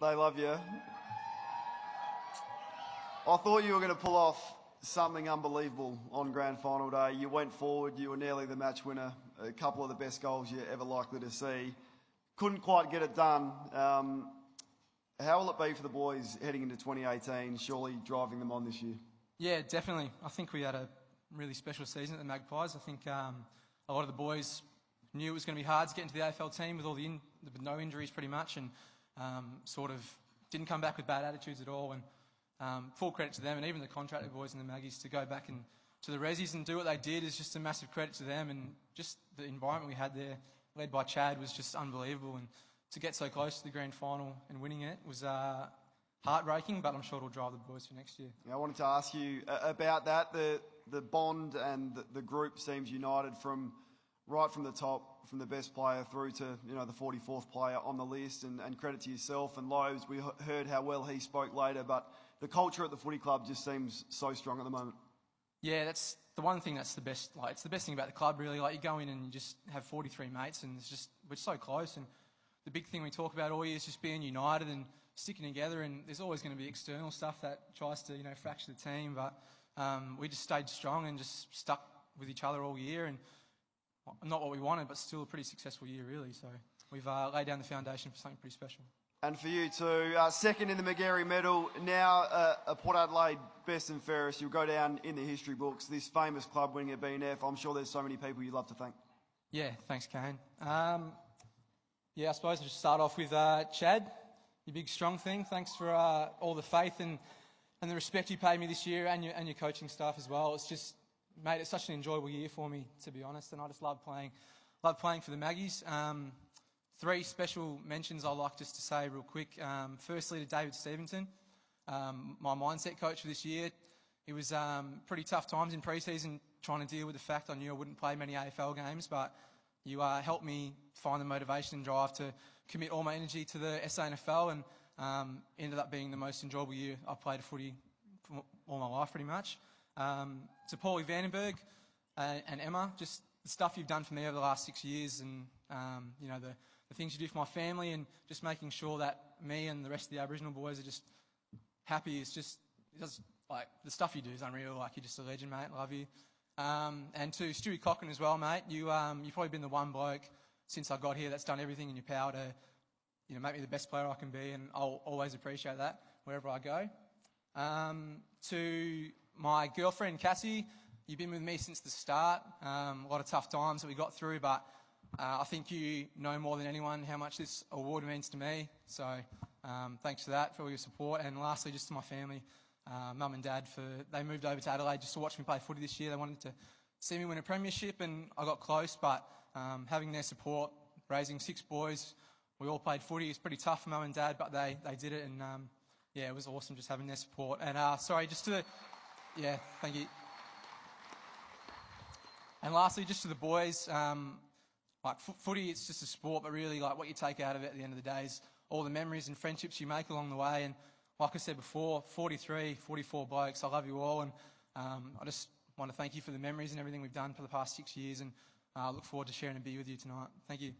They love you. I thought you were going to pull off something unbelievable on grand final day. You went forward, you were nearly the match winner, a couple of the best goals you're ever likely to see. Couldn't quite get it done. Um, how will it be for the boys heading into 2018, surely driving them on this year? Yeah, definitely. I think we had a really special season at the Magpies. I think um, a lot of the boys knew it was going to be hard to get into the AFL team with all the in, no injuries pretty much, and um, sort of didn't come back with bad attitudes at all. And um, full credit to them, and even the contracted boys and the Maggies to go back and to the Resies and do what they did is just a massive credit to them. And just the environment we had there, led by Chad, was just unbelievable. And to get so close to the grand final and winning it was uh, heartbreaking, but I'm sure it'll drive the boys for next year. Yeah, I wanted to ask you uh, about that. The the bond and the, the group seems united from right from the top, from the best player through to you know the 44th player on the list. And, and credit to yourself and Lowe's. We heard how well he spoke later, but the culture at the footy club just seems so strong at the moment. Yeah, that's the one thing that's the best. Like it's the best thing about the club, really. Like you go in and you just have 43 mates, and it's just we're so close. And the big thing we talk about all year is just being united and sticking together. And there's always going to be external stuff that tries to you know fracture the team, but um, we just stayed strong and just stuck with each other all year. And not what we wanted, but still a pretty successful year, really. So we've uh, laid down the foundation for something pretty special. And for you too, uh, second in the Magarey medal, now uh, a Port Adelaide best and fairest. You'll go down in the history books. This famous club winning at BNF. I'm sure there's so many people you'd love to thank. Yeah, thanks, Kane. Um, yeah, I suppose I'll just start off with uh, Chad, your big strong thing. Thanks for uh, all the faith and, and the respect you paid me this year and your, and your coaching staff as well. It's just made it such an enjoyable year for me, to be honest, and I just love playing, love playing for the Maggies. Um, Three special mentions I'd like just to say real quick. Um, firstly, to David Stevenson, um, my mindset coach for this year. It was um, pretty tough times in pre-season trying to deal with the fact I knew I wouldn't play many AFL games, but you uh, helped me find the motivation and drive to commit all my energy to the SANFL and um, ended up being the most enjoyable year I've played footy all my life, pretty much. Um, to Paulie Vandenberg uh, and Emma, just the stuff you've done for me over the last six years and, um, you know, the the things you do for my family and just making sure that me and the rest of the Aboriginal boys are just happy. It's just, it's like the stuff you do is unreal. Like you're just a legend, mate. Love you. Um, and to Stewie Cochrane as well, mate. You, um, you've probably been the one bloke since I got here that's done everything in your power to, you know, make me the best player I can be, and I'll always appreciate that wherever I go. Um, to my girlfriend Cassie, you've been with me since the start. Um, a lot of tough times that we got through, but uh, I think you know more than anyone how much this award means to me. So um, thanks for that, for all your support. And lastly, just to my family, uh, mum and dad, for they moved over to Adelaide just to watch me play footy this year. They wanted to see me win a premiership, and I got close. But um, having their support, raising six boys, we all played footy. It's pretty tough for mum and dad, but they, they did it. And um, yeah, it was awesome just having their support. And uh, sorry, just to the, yeah, thank you. And lastly, just to the boys, um, like footy, it's just a sport, but really, like what you take out of it at the end of the day is all the memories and friendships you make along the way. And like I said before, 43, 44 blokes, I love you all. And um, I just want to thank you for the memories and everything we've done for the past six years. And I uh, look forward to sharing a beer with you tonight. Thank you.